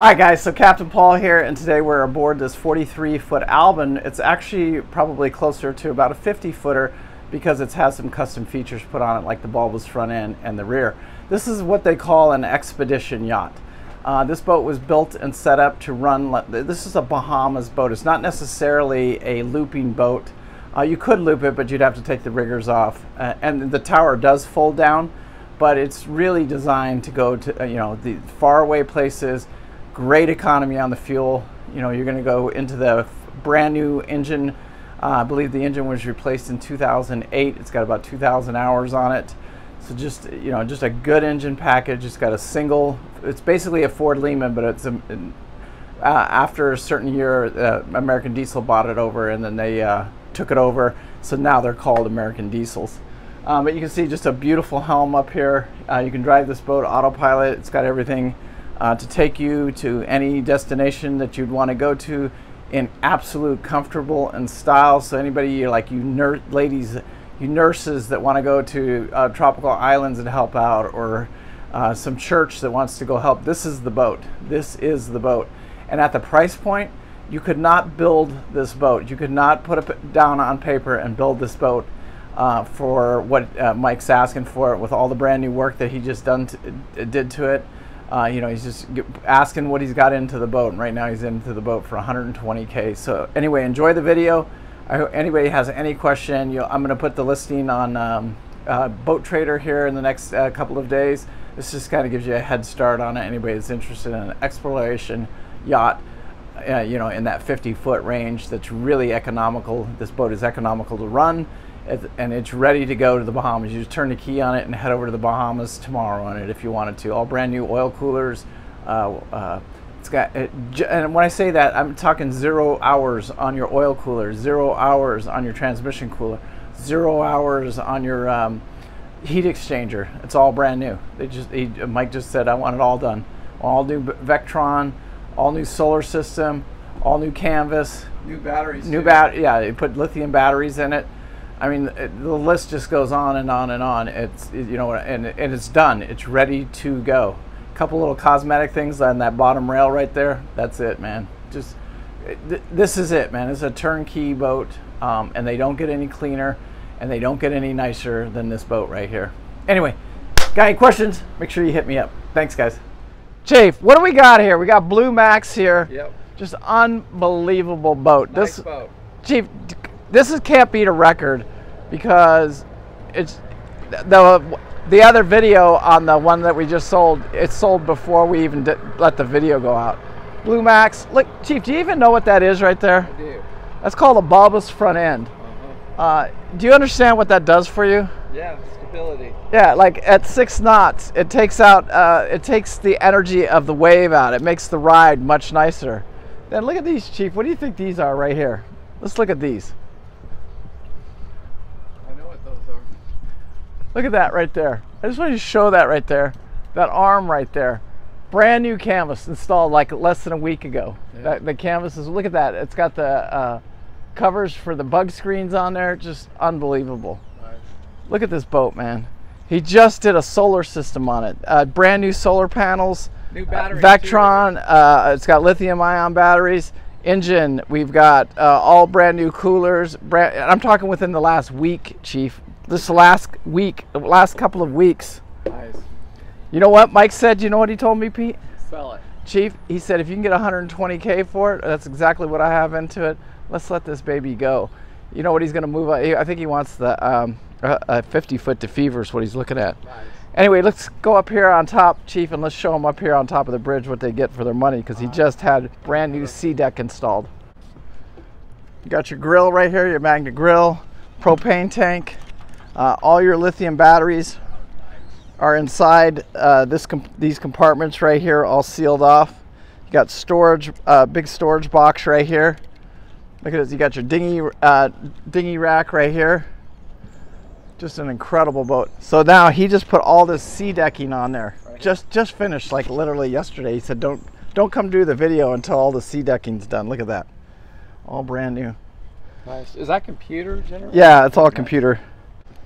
Hi guys, so Captain Paul here, and today we're aboard this 43 foot Albin. It's actually probably closer to about a 50 footer because it has some custom features put on it like the bulbous front end and the rear. This is what they call an expedition yacht. Uh, this boat was built and set up to run, this is a Bahamas boat. It's not necessarily a looping boat. Uh, you could loop it, but you'd have to take the riggers off. Uh, and the tower does fold down, but it's really designed to go to, uh, you know, the faraway places, great economy on the fuel. You know, you're going to go into the brand new engine. Uh, I believe the engine was replaced in 2008. It's got about 2,000 hours on it. So just you know, just a good engine package. It's got a single. It's basically a Ford Lehman, but it's a, uh, after a certain year, uh, American Diesel bought it over, and then they uh, took it over. So now they're called American Diesels. Um, but you can see just a beautiful helm up here. Uh, you can drive this boat autopilot. It's got everything uh, to take you to any destination that you'd want to go to in absolute comfortable and style. So anybody you like you nur- ladies, you nurses that want to go to uh, tropical islands and help out, or uh, some church that wants to go help, this is the boat. This is the boat. And at the price point, you could not build this boat. You could not put it down on paper and build this boat uh, for what uh, Mike's asking for it with all the brand new work that he just done did to it. Uh, you know, he's just asking what he's got into the boat, and right now he's into the boat for 120k. So anyway, enjoy the video. I hope anybody has any question, I'm going to put the listing on um, uh, Boat Trader here in the next uh, couple of days. This just kind of gives you a head start on it. Anybody that's interested in an exploration yacht, uh, you know, in that 50 foot range, that's really economical. This boat is economical to run and it's ready to go to the Bahamas. You just turn the key on it and head over to the Bahamas tomorrow on it if you wanted to. All brand new oil coolers. Uh, uh, it's got, it, and when I say that, I'm talking zero hours on your oil cooler, zero hours on your transmission cooler, zero hours on your um, heat exchanger. It's all brand new. They just he, Mike just said I want it all done. All new Victron, all new solar system, all new canvas, new batteries. New bat, yeah. They put lithium batteries in it. I mean, it, the list just goes on and on and on. It's you know, and and it's done. It's ready to go. A couple little cosmetic things on that bottom rail right there. That's it, man. Just th this is it, man. It's a turnkey boat, um, and they don't get any cleaner, and they don't get any nicer than this boat right here. Anyway, got any questions? Make sure you hit me up. Thanks, guys. Chief, what do we got here? We got Blue Max here. Yep. Just unbelievable boat. Nice this boat. Chief, this is, can't beat a record because it's the the other video on the one that we just sold. It sold before we even did, let the video go out. Blue Max. Look, Chief, do you even know what that is right there? I do. That's called a bulbous front end. Uh-huh. Uh, do you understand what that does for you? Yeah, stability. Yeah, like at six knots, it takes out, uh, it takes the energy of the wave out. It makes the ride much nicer. Then look at these, Chief. What do you think these are right here? Let's look at these. Look at that right there. I just want to show that right there. That arm right there. Brand new canvas installed like less than a week ago. Yeah. That, the canvas is, look at that. It's got the uh, covers for the bug screens on there. Just unbelievable. Nice. Look at this boat, man. He just did a solar system on it. Uh, brand new solar panels. New batteries. Uh, Victron. Uh, it's got lithium ion batteries engine we've got uh, all brand new coolers brand, i'm talking within the last week chief this last week, the last couple of weeks. Nice. You know what Mike said? You know what he told me, Pete? Sell it. Chief, he said if you can get 120k for it, that's exactly what I have into it. Let's let this baby go. You know what he's going to move? I think he wants the um, a 50 foot DeFever is what he's looking at. Nice. Anyway, let's go up here on top, Chief, and let's show them up here on top of the bridge what they get for their money because he just had brand new C SeaDek installed. You got your grill right here, your magnet grill, propane tank. Uh, all your lithium batteries are inside uh, this comp these compartments right here, all sealed off. You got storage, uh, big storage box right here. Look at this. You got your dinghy uh, dinghy rack right here. Just an incredible boat. So now he just put all this sea decking on there. Right. Just just finished like literally yesterday. He said don't don't come do the video until all the sea decking's done. Look at that. All brand new. Nice. Is that computer generated? Yeah, it's all computer.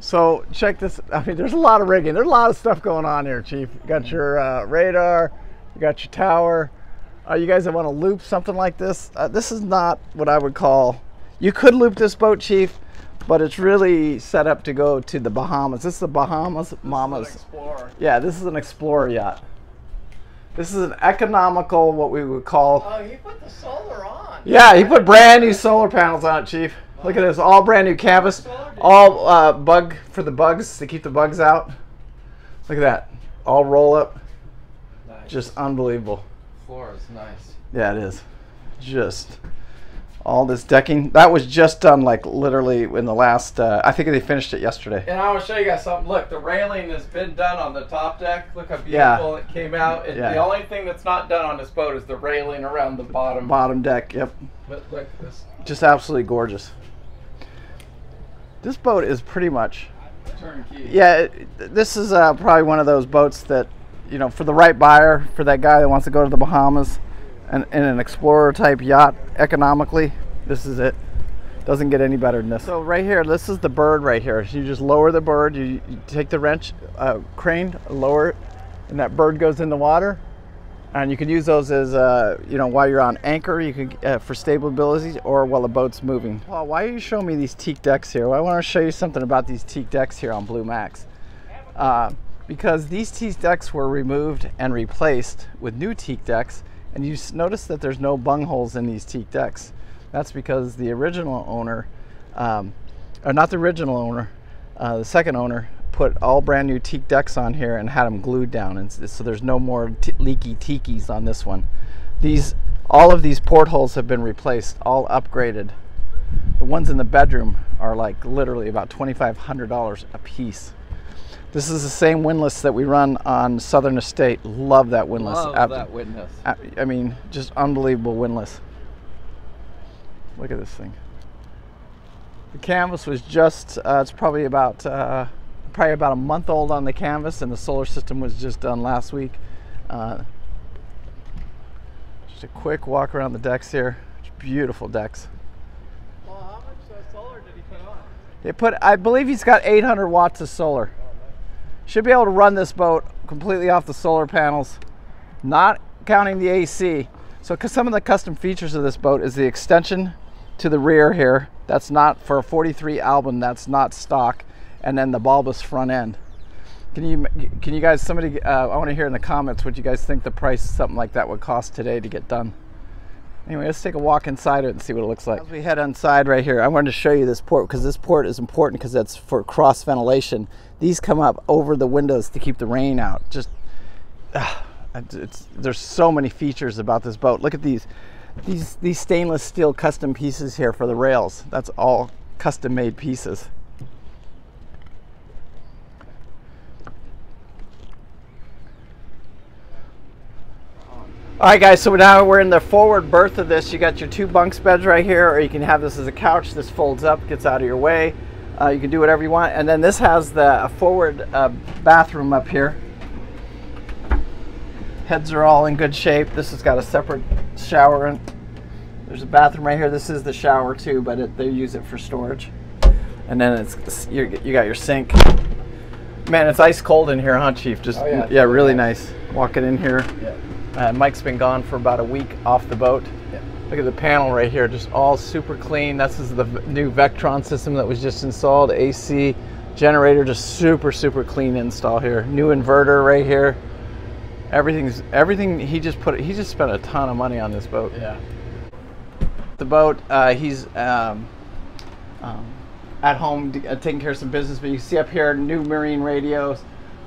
So check this. I mean, there's a lot of rigging. There's a lot of stuff going on here, Chief. You got your uh, radar, you got your tower. Uh, you guys that want to loop something like this, uh, this is not what I would call. You could loop this boat, Chief, but it's really set up to go to the Bahamas. This is the Bahamas, Mamas. Explorer. Yeah, this is an explorer yacht. This is an economical, what we would call. Oh, he put the solar on. Yeah, he put brand new solar panels on it, Chief. Look at this, all brand new canvas, all uh, bug for the bugs to keep the bugs out. Look at that, all roll up, Nice. just unbelievable. floor is nice. Yeah, it is. Just all this decking. That was just done like literally in the last. Uh, I think they finished it yesterday. And I want to show you guys something. Look, the railing has been done on the top deck. Look how beautiful Yeah. it came out. Yeah. The only thing that's not done on this boat is the railing around the bottom. Bottom deck. Yep. But look this Just absolutely gorgeous. This boat is pretty much. turnkey. Yeah, this is uh, probably one of those boats that, you know, for the right buyer, for that guy that wants to go to the Bahamas, and in an explorer type yacht economically, this is it. Doesn't get any better than this. So right here, this is the bird right here. So you just lower the bird. You, you take the wrench, uh, crane, lower it, and that bird goes in the water. And you can use those as, uh, you know, while you're on anchor, you can uh, for stability, or while the boat's moving. Paul, why are you showing me these teak decks here? Well, I want to show you something about these teak decks here on Blue Max, uh, because these teak decks were removed and replaced with new teak decks, and you notice that there's no bung holes in these teak decks. That's because the original owner, um, or not the original owner, uh, the second owner put all brand new teak decks on here and had them glued down, and so there's no more t- leaky tikis on this one. These, all of these portholes have been replaced, all upgraded. The ones in the bedroom are like literally about $2,500 a piece. This is the same windlass that we run on Southern Estate. Love that windlass. Love Ab- that witness. I I mean, just unbelievable windlass. Look at this thing. The canvas was just, uh, it's probably about, uh, probably about a month old on the canvas, and the solar system was just done last week. Uh, just a quick walk around the decks here. It's beautiful decks. Well, how much uh, solar did he put on? They put, I believe he's got 800 watts of solar. Should be able to run this boat completely off the solar panels, not counting the AC. So, because some of the custom features of this boat is the extension to the rear here. That's not for a 43 Albin, That's not stock, and then the bulbous front end. Can you, can you guys, somebody, uh, I want to hear in the comments what you guys think the price something like that would cost today to get done. Anyway, let's take a walk inside it and see what it looks like. As we head inside right here, I wanted to show you this port because this port is important because that's for cross ventilation. These come up over the windows to keep the rain out. Just, it's, there's so many features about this boat. Look at these, these, these stainless steel custom pieces here for the rails. That's all custom made pieces. All right, guys, so now we're in the forward berth of this. You got your two bunks beds right here, or you can have this as a couch. This folds up, gets out of your way. Uh, you can do whatever you want. And then this has the a forward uh, bathroom up here. Heads are all in good shape. This has got a separate shower. In. There's a bathroom right here. This is the shower too, but it, they use it for storage. And then it's you you got your sink. Man, it's ice cold in here, huh, Chief? Just Oh, yeah, yeah, really nice. Walking in here. Yeah. Uh, Mike's been gone for about a week off the boat. Yeah. Look at the panel right here, just all super clean. This is the new Victron system that was just installed. AC generator, just super super clean install here. New inverter right here. Everything's everything. He just put. He just spent a ton of money on this boat. Yeah. The boat. Uh, he's um, um, at home uh, taking care of some business. But you see up here, new marine radios.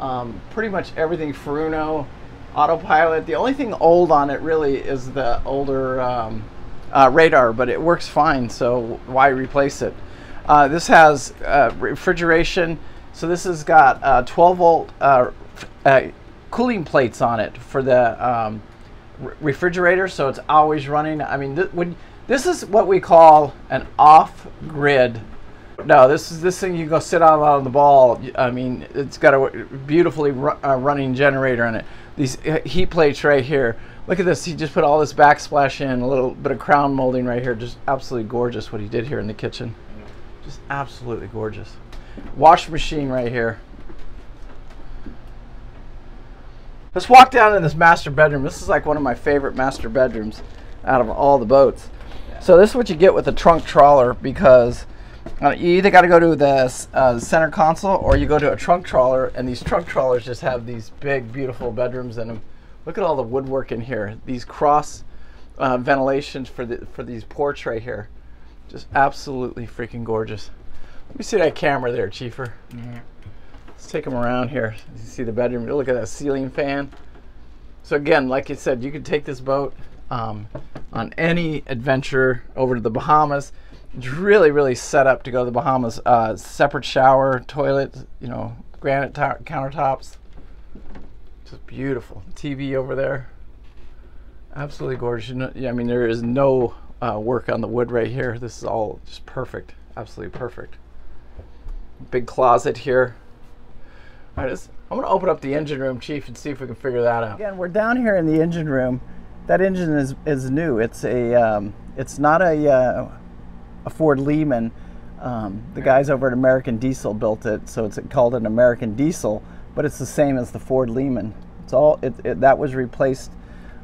Um, pretty much everything Furuno, autopilot. The only thing old on it really is the older um, uh, radar, but it works fine. So why replace it? Uh, this has uh, refrigeration. So this has got uh, 12 volt uh, uh, cooling plates on it for the um, re- refrigerator, so it's always running. I mean, th- when this is what we call an off-grid. No, this is this thing you go sit on on the ball. I mean, it's got a beautifully ru- uh, running generator in it. These uh, heat plates right here. Look at this. He just put all this backsplash in, a little bit of crown molding right here. Just absolutely gorgeous what he did here in the kitchen. Just absolutely gorgeous. Wash machine right here. Let's walk down in this master bedroom. This is like one of my favorite master bedrooms out of all the boats. So this is what you get with a trunk trawler because you either got to go to the uh, center console or you go to a trunk trawler, and these trunk trawlers just have these big, beautiful bedrooms in them. Look at all the woodwork in here. These cross uh, ventilations for the for these ports right here, just absolutely freaking gorgeous. Let me see that camera there, Chiefer. Mm-hmm. Let's take them around here. You see the bedroom. Look at that ceiling fan. So again, like you said, you could take this boat um, on any adventure over to the Bahamas. Really, really set up to go to the Bahamas. Uh, separate shower, toilet, you know, granite countertops. Just beautiful. TV over there. Absolutely gorgeous. You know, yeah, I mean, there is no uh, work on the wood right here. This is all just perfect. Absolutely perfect. Big closet here. All right, I'm going to open up the engine room, Chief, and see if we can figure that out. Again, we're down here in the engine room. That engine is, is new. It's a um, it's not a uh, a Ford Lehman. Um, the guys over at American Diesel built it, so it's called an American Diesel, but it's the same as the Ford Lehman. It's all it, it that was replaced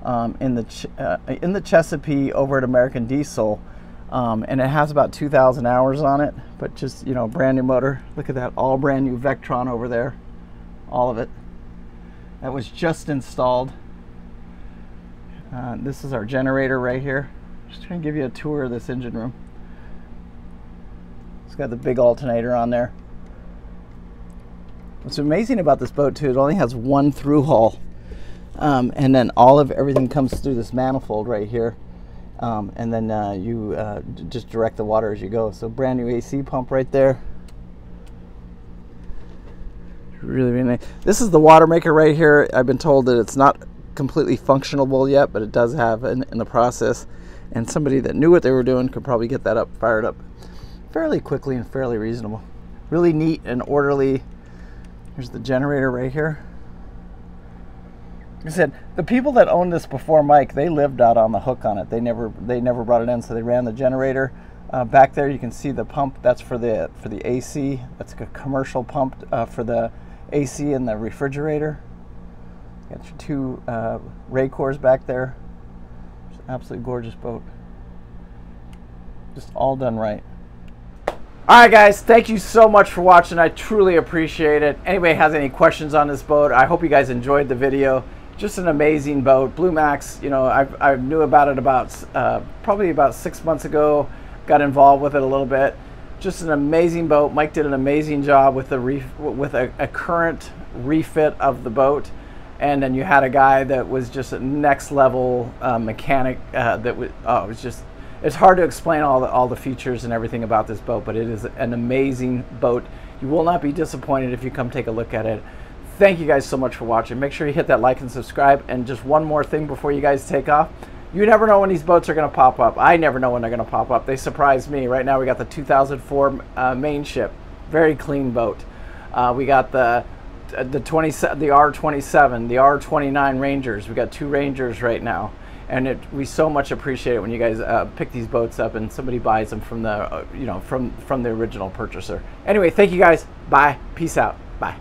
um, in the uh, in the Chesapeake over at American Diesel, um, and it has about 2,000 hours on it. But just you know, brand new motor. Look at that, all brand new Victron over there, all of it. That was just installed. Uh, this is our generator right here. Just trying to give you a tour of this engine room. Got the big alternator on there. What's amazing about this boat too, it only has one through hull. Um, and then all of everything comes through this manifold right here. Um, and then uh, you uh, just direct the water as you go. So brand new AC pump right there. Really, really nice. This is the water maker right here. I've been told that it's not completely functionable yet, but it does have in, in the process. And somebody that knew what they were doing could probably get that up, fired up fairly quickly and fairly reasonable. Really neat and orderly. Here's the generator right here. I said the people that owned this before Mike, they lived out on the hook on it. They never they never brought it in, so they ran the generator. Uh, back there, you can see the pump. That's for the for the AC. That's a commercial pump uh, for the AC and the refrigerator. Got your two uh, Racors back there. It's an absolutely gorgeous boat. Just all done right. Alright guys, thank you so much for watching. I truly appreciate it. Anybody has any questions on this boat, I hope you guys enjoyed the video. Just an amazing boat. Blue Max, you know, I've, I knew about it about uh, probably about six months ago. Got involved with it a little bit. Just an amazing boat. Mike did an amazing job with the with a, a current refit of the boat and then you had a guy that was just a next level uh, mechanic uh, that was, oh, was just it's hard to explain all the all the features and everything about this boat but it is an amazing boat. You will not be disappointed if you come take a look at it. Thank you guys so much for watching. Make sure you hit that like and subscribe. And just one more thing before you guys take off. You never know when these boats are going to pop up. I never know when they're going to pop up. They surprise me. Right now we got the 2004 uh, Mainship. Very clean boat. Uh, we got the the 20 the R27, the R29 Rangers. We got two Rangers right now, and it, we so much appreciate it when you guys uh, pick these boats up and somebody buys them from the uh, you know from from the original purchaser. Anyway, thank you guys. Bye. Peace out. Bye.